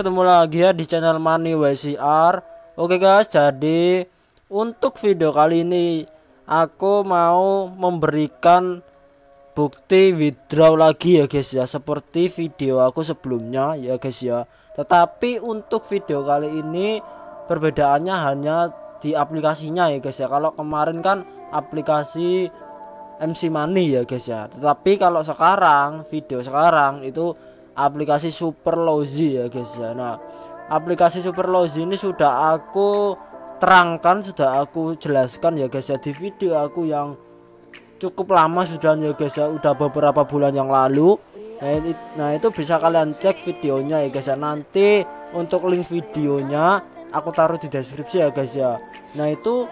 ketemu lagi ya di channel Money WCR. Oke guys, jadi untuk video kali ini aku mau memberikan bukti withdraw lagi ya guys ya seperti video aku sebelumnya ya guys ya. Tetapi untuk video kali ini perbedaannya hanya di aplikasinya ya guys ya. Kalau kemarin kan aplikasi MC Money ya guys ya. Tetapi kalau sekarang video sekarang itu aplikasi Super Lozi ya guys ya. Nah, aplikasi Super Lozi ini sudah aku terangkan, sudah aku jelaskan ya guys ya di video aku yang cukup lama sudah ya guys ya, udah beberapa bulan yang lalu. Nah, ini, nah itu bisa kalian cek videonya ya guys ya. Nanti untuk link videonya aku taruh di deskripsi ya guys ya. Nah, itu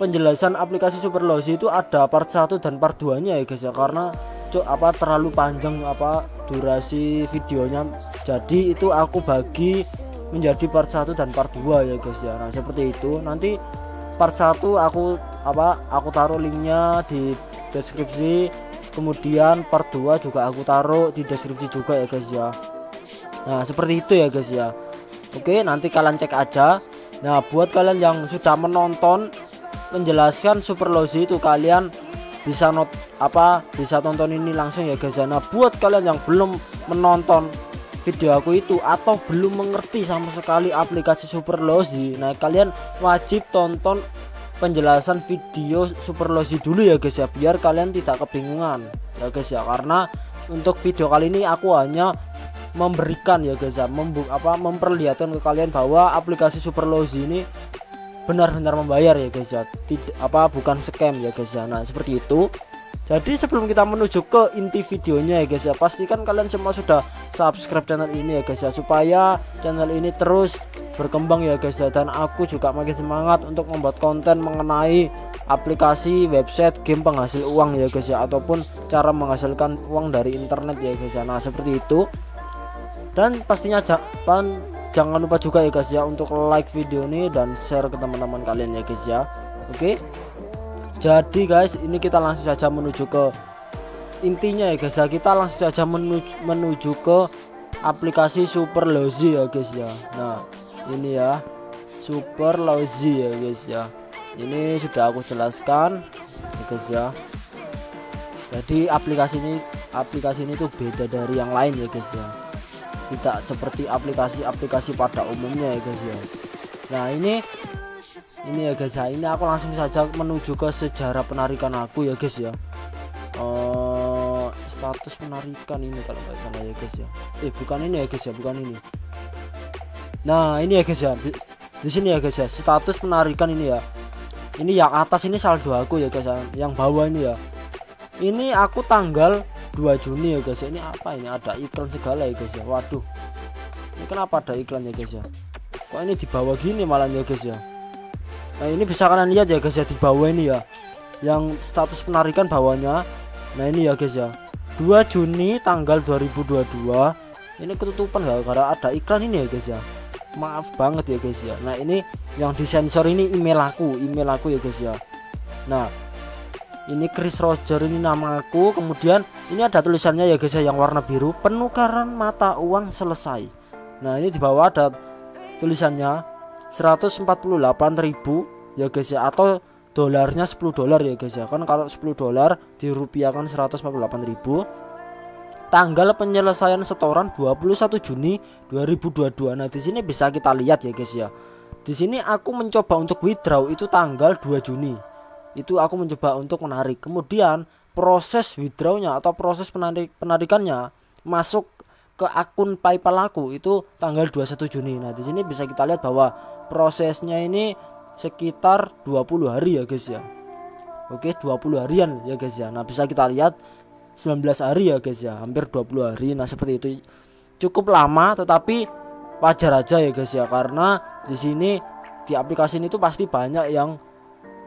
penjelasan aplikasi Super Lozi itu ada part 1 dan part 2 nya ya guys ya karena cok apa terlalu panjang apa durasi videonya. Jadi itu aku bagi menjadi part 1 dan part 2 ya guys ya. Nah seperti itu. Nanti part 1 aku apa aku taruh linknya di deskripsi. Kemudian part 2 juga aku taruh di deskripsi juga ya guys ya. Nah seperti itu ya guys ya. Oke nanti kalian cek aja. Nah buat kalian yang sudah menonton menjelaskan super lozi itu kalian bisa not apa bisa tonton ini langsung ya guys ya. nah buat kalian yang belum menonton video aku itu atau belum mengerti sama sekali aplikasi Super Lozi nah kalian wajib tonton penjelasan video Super Lozi dulu ya guys ya biar kalian tidak kebingungan ya guys ya karena untuk video kali ini aku hanya memberikan ya guys ya membuk apa memperlihatkan ke kalian bahwa aplikasi Super Lozi ini benar-benar membayar ya guys ya. Tidak apa bukan scam ya guys ya. Nah seperti itu. Jadi sebelum kita menuju ke inti videonya ya guys ya pastikan kalian semua sudah subscribe channel ini ya guys ya supaya channel ini terus berkembang ya guys ya. Dan aku juga makin semangat untuk membuat konten mengenai aplikasi website game penghasil uang ya guys ya ataupun cara menghasilkan uang dari internet ya guys ya. Nah seperti itu. Dan pastinya jangan jangan lupa juga ya guys ya untuk like video ini dan share ke teman-teman kalian ya guys ya. Oke. Jadi guys ini kita langsung saja menuju ke intinya ya guys ya. Kita langsung saja menuju, menuju ke aplikasi super lozi ya guys ya. Nah ini ya. Super lozi ya guys ya. Ini sudah aku jelaskan ya guys ya. Jadi aplikasi ini aplikasi ini tuh beda dari yang lain ya guys ya tidak seperti aplikasi-aplikasi pada umumnya ya guys ya. Nah ini ini ya guys ya ini aku langsung saja menuju ke sejarah penarikan aku ya guys ya. Uh, status penarikan ini kalau nggak salah ya guys ya. Eh bukan ini ya guys ya bukan ini. Nah ini ya guys ya di sini ya guys ya status penarikan ini ya. Ini yang atas ini saldo aku ya guys ya yang bawah ini ya. Ini aku tanggal 2 Juni ya guys. Ya. ini apa ini? Ada iklan segala ya guys ya. Waduh. Ini kenapa ada iklan ya guys ya? Kok ini di bawah gini malah ya guys ya? Nah ini bisa kalian lihat ya guys ya di bawah ini ya. Yang status penarikan bawahnya. Nah ini ya guys ya. 2 Juni tanggal 2022 ini ketutupan gara-gara ada iklan ini ya guys ya. Maaf banget ya guys ya. Nah ini yang disensor ini email aku email aku ya guys ya. Nah ini Chris Roger ini nama aku kemudian ini ada tulisannya ya guys ya yang warna biru. Penukaran mata uang selesai. Nah ini di bawah ada tulisannya 148.000 ya guys ya. Atau dolarnya 10 dolar ya guys ya. Kan kalau 10 dolar dirupiahkan 148.000 tanggal penyelesaian setoran 21 Juni 2022 nah di sini bisa kita lihat ya guys ya. Di sini aku mencoba untuk withdraw itu tanggal 2 Juni itu aku mencoba untuk menarik kemudian proses withdrawnya atau proses penarik penarikannya masuk ke akun PayPal aku itu tanggal 21 Juni. Nah, di sini bisa kita lihat bahwa prosesnya ini sekitar 20 hari ya, guys ya. Oke, 20 harian ya, guys ya. Nah, bisa kita lihat 19 hari ya, guys ya. Hampir 20 hari. Nah, seperti itu cukup lama tetapi wajar aja ya, guys ya. Karena di sini di aplikasi ini tuh pasti banyak yang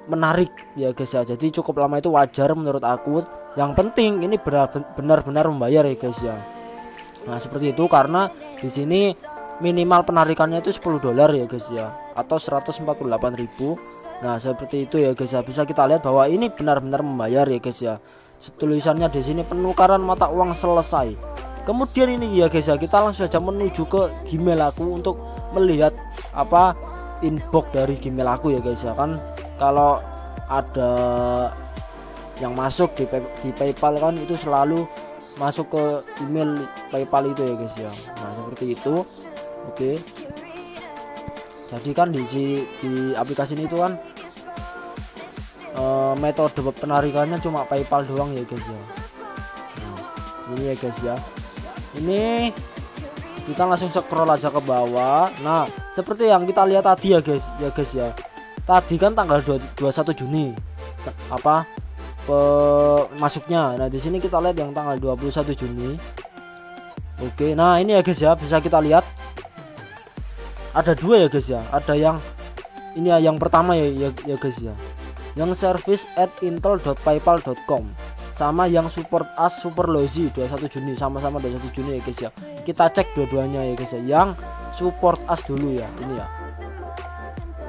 menarik. Ya guys ya. Jadi cukup lama itu wajar menurut aku. Yang penting ini benar-benar membayar ya guys ya. Nah seperti itu karena di sini minimal penarikannya itu 10 dolar ya guys ya. Atau 148.000 nah seperti itu ya guys ya. Bisa kita lihat bahwa ini benar-benar membayar ya guys ya. Tulisannya di sini penukaran mata uang selesai. Kemudian ini ya guys ya. Kita langsung saja menuju ke Gmail aku untuk melihat apa inbox dari Gmail aku ya guys ya. Kan kalau ada yang masuk di, di PayPal kan itu selalu masuk ke email PayPal itu ya guys ya. Nah seperti itu. Oke. Jadi kan di di aplikasi ini itu kan uh, metode penarikannya cuma PayPal doang ya guys ya. Nah ini ya guys ya. Ini kita langsung scroll aja ke bawah. Nah seperti yang kita lihat tadi ya guys ya guys ya tadi kan tanggal 21 Juni. Apa? Pe masuknya. Nah di sini kita lihat yang tanggal 21 Juni. Oke nah ini ya guys ya. Bisa kita lihat. Ada dua ya guys ya. Ada yang ini ya yang pertama ya ya, ya guys ya. Yang service at intel.paypal.com sama yang support us super lozi 21 Juni. Sama-sama 21 Juni ya guys ya. Kita cek dua-duanya ya guys ya. Yang support us dulu ya ini ya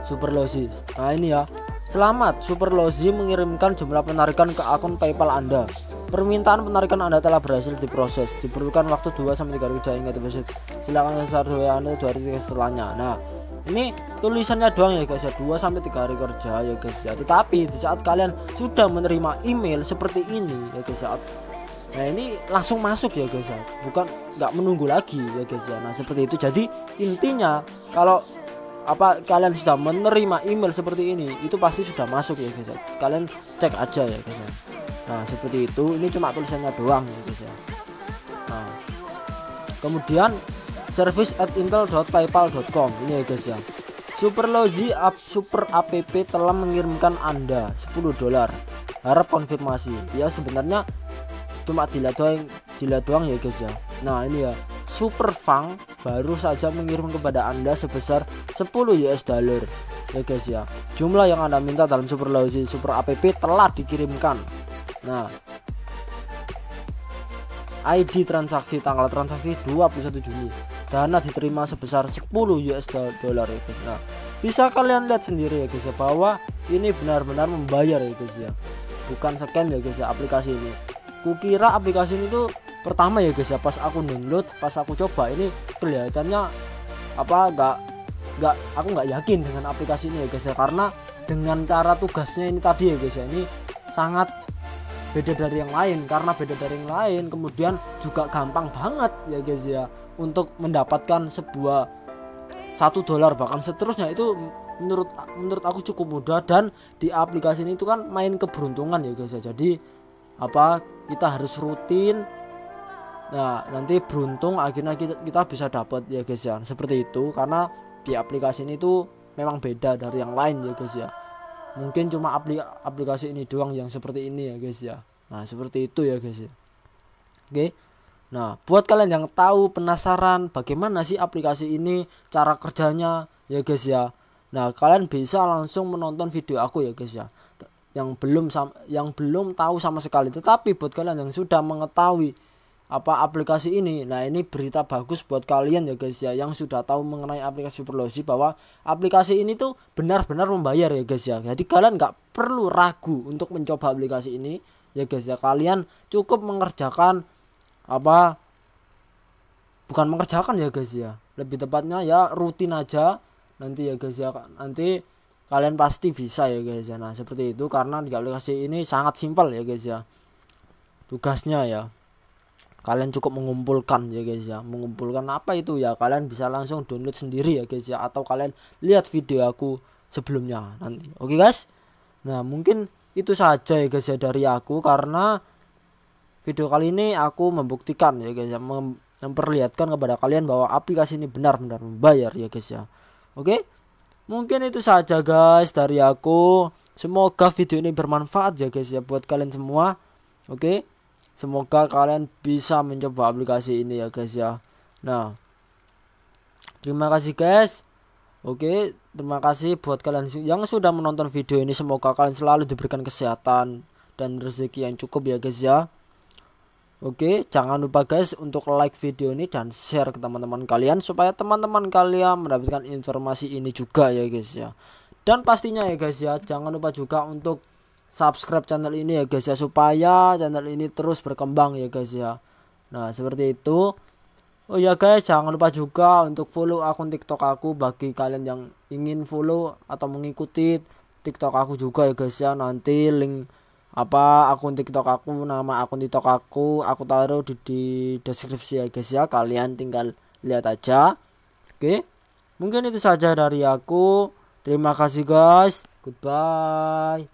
super lozi. Nah ini ya. Selamat super lozi mengirimkan jumlah penarikan ke akun paypal anda. Permintaan penarikan anda telah berhasil diproses. Diperlukan waktu 2 sampai 3 hari. Kerja ingat deposit silakan share dua anda dua hari setelahnya. Nah ini tulisannya doang ya guys ya. 2 sampai 3 hari kerja ya guys ya. Tetapi di saat kalian sudah menerima email seperti ini ya guys ya. Nah ini langsung masuk ya guys ya. Bukan nggak menunggu lagi ya guys ya. Nah seperti itu. Jadi intinya kalau apa kalian sudah menerima email seperti ini? Itu pasti sudah masuk ya guys. Ya kalian cek aja ya guys ya. Nah seperti itu. Ini cuma tulisannya doang ya guys ya. Nah. Kemudian service at intel.paypal.com ini ya guys ya. Superlozi App Super App telah mengirimkan Anda 10 dolar. Harap konfirmasi. Ya sebenarnya cuma dilihat doang dilihat doang ya guys ya. Nah ini ya Super Fang baru saja mengirim kepada Anda sebesar 10 US dollar. Ya guys ya. Jumlah yang Anda minta dalam Super Lozi Super App telah dikirimkan. Nah ID transaksi tanggal transaksi 21 Juni. Dana diterima sebesar 10 US dollar ya guys nah bisa kalian lihat sendiri ya guys ya bahwa ini benar-benar membayar ya guys ya. Bukan scam ya guys ya aplikasi ini. Kukira aplikasi ini tuh pertama ya guys ya pas aku download pas aku coba ini kelihatannya apa enggak enggak aku nggak yakin dengan aplikasi ini ya guys ya karena dengan cara tugasnya ini tadi ya guys ya ini sangat beda dari yang lain. Karena beda dari yang lain kemudian juga gampang banget ya guys ya untuk mendapatkan sebuah satu dolar bahkan seterusnya. Itu menurut menurut aku cukup mudah dan di aplikasi ini itu kan main keberuntungan ya guys ya. Jadi apa kita harus rutin nah nanti beruntung akhirnya kita, kita bisa dapat ya guys ya. Seperti itu karena di aplikasi ini tuh memang beda dari yang lain ya guys ya. Mungkin cuma aplikasi ini doang yang seperti ini ya guys ya. Nah seperti itu ya guys ya. Oke. Nah, buat kalian yang tahu penasaran bagaimana sih aplikasi ini, cara kerjanya, ya guys ya. Nah, kalian bisa langsung menonton video aku ya guys ya. Yang belum yang belum tahu sama sekali, tetapi buat kalian yang sudah mengetahui apa aplikasi ini. Nah, ini berita bagus buat kalian ya guys ya yang sudah tahu mengenai aplikasi Superlogi bahwa aplikasi ini tuh benar-benar membayar ya guys ya. Jadi kalian nggak perlu ragu untuk mencoba aplikasi ini ya guys ya. Kalian cukup mengerjakan apa bukan mengerjakan ya guys ya lebih tepatnya ya rutin aja nanti ya guys ya nanti kalian pasti bisa ya guys ya nah seperti itu karena di aplikasi ini sangat simpel ya guys ya tugasnya ya kalian cukup mengumpulkan ya guys ya. Mengumpulkan apa itu? Ya kalian bisa langsung download sendiri ya guys ya. Atau kalian lihat video aku sebelumnya nanti. Oke guys? Nah mungkin itu saja ya guys ya dari aku. Karena video kali ini aku membuktikan ya guys ya. Mem memperlihatkan kepada kalian bahwa aplikasi ini benar-benar membayar ya guys ya. Oke? Mungkin itu saja guys dari aku. Semoga video ini bermanfaat ya guys ya buat kalian semua. Oke semoga kalian bisa mencoba aplikasi ini ya guys ya nah terima kasih guys Oke, terima kasih buat kalian yang sudah menonton video ini. Semoga kalian selalu diberikan kesehatan dan rezeki yang cukup ya guys ya. Oke, jangan lupa guys untuk like video ini dan share ke teman-teman kalian supaya teman-teman kalian mendapatkan informasi ini juga ya guys ya. Dan pastinya ya guys ya, jangan lupa juga untuk subscribe channel ini ya guys ya supaya channel ini terus berkembang ya guys ya. nah seperti itu. Oh ya guys jangan lupa juga untuk follow akun tiktok aku. Bagi kalian yang ingin follow atau mengikuti tiktok aku juga ya guys ya. Nanti link apa akun tiktok aku nama akun tiktok aku aku taruh di, di deskripsi ya guys ya. Kalian tinggal lihat aja. Oke mungkin itu saja dari aku. Terima kasih guys. Goodbye